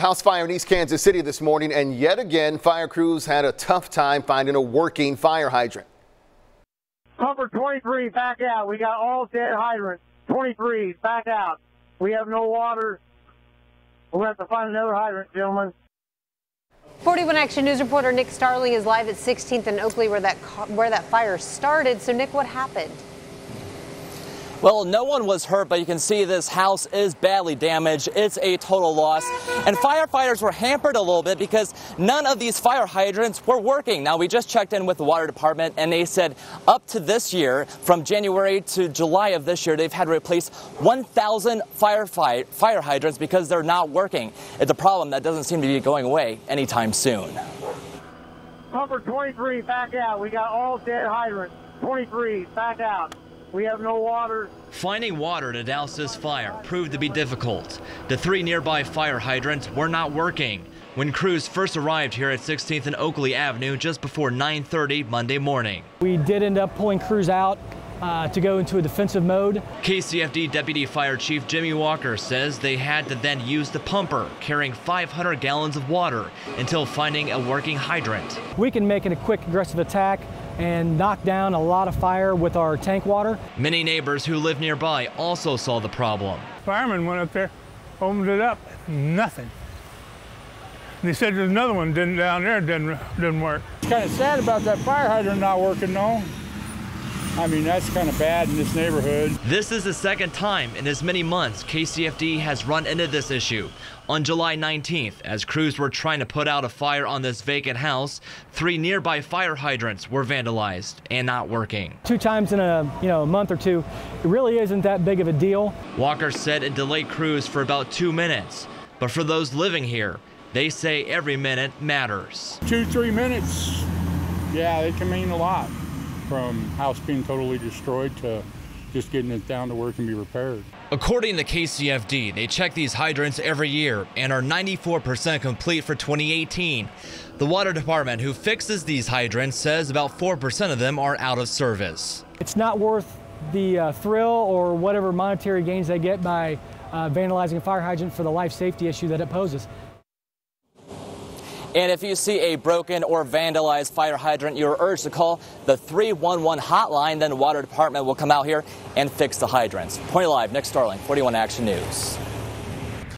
A house fire in East Kansas City this morning, and yet again, fire crews had a tough time finding a working fire hydrant. Pumper 23, back out. We got all dead hydrants. 23, back out. We have no water. We'll have to find another hydrant, gentlemen. 41 Action News reporter Nick Starling is live at 16th and Oakley where that where that fire started. So Nick, what happened? Well, no one was hurt, but you can see this house is badly damaged. It's a total loss. And firefighters were hampered a little bit because none of these fire hydrants were working. Now, we just checked in with the water department and they said up to this year, from January to July of this year, they've had to replace 1,000 fire, fire hydrants because they're not working. It's a problem that doesn't seem to be going away anytime soon. Pumper 23, back out. We got all dead hydrants. 23, back out. We have no water. Finding water to douse this fire proved to be difficult. The three nearby fire hydrants were not working. When crews first arrived here at 16th and Oakley Avenue just before 9:30 Monday morning. We did end up pulling crews out uh, to go into a defensive mode. KCFD Deputy Fire Chief Jimmy Walker says they had to then use the pumper carrying 500 gallons of water until finding a working hydrant. We can make it a quick aggressive attack and knock down a lot of fire with our tank water. Many neighbors who live nearby also saw the problem. Firemen went up there, opened it up, nothing. They said there's another one didn't, down there didn't, didn't work. It's kind of sad about that fire hydrant not working though. I mean, that's kind of bad in this neighborhood. This is the second time in as many months KCFD has run into this issue. On July 19th, as crews were trying to put out a fire on this vacant house, three nearby fire hydrants were vandalized and not working. Two times in a, you know, a month or two, it really isn't that big of a deal. Walker said it delayed crews for about two minutes. But for those living here, they say every minute matters. Two, three minutes, yeah, it can mean a lot from house being totally destroyed to just getting it down to where it can be repaired. According to KCFD, they check these hydrants every year and are 94% complete for 2018. The water department who fixes these hydrants says about 4% of them are out of service. It's not worth the uh, thrill or whatever monetary gains they get by uh, vandalizing a fire hydrant for the life safety issue that it poses. And if you see a broken or vandalized fire hydrant, you're urged to call the 311 hotline. Then the water department will come out here and fix the hydrants. Point live, Nick Starling, 41 Action News.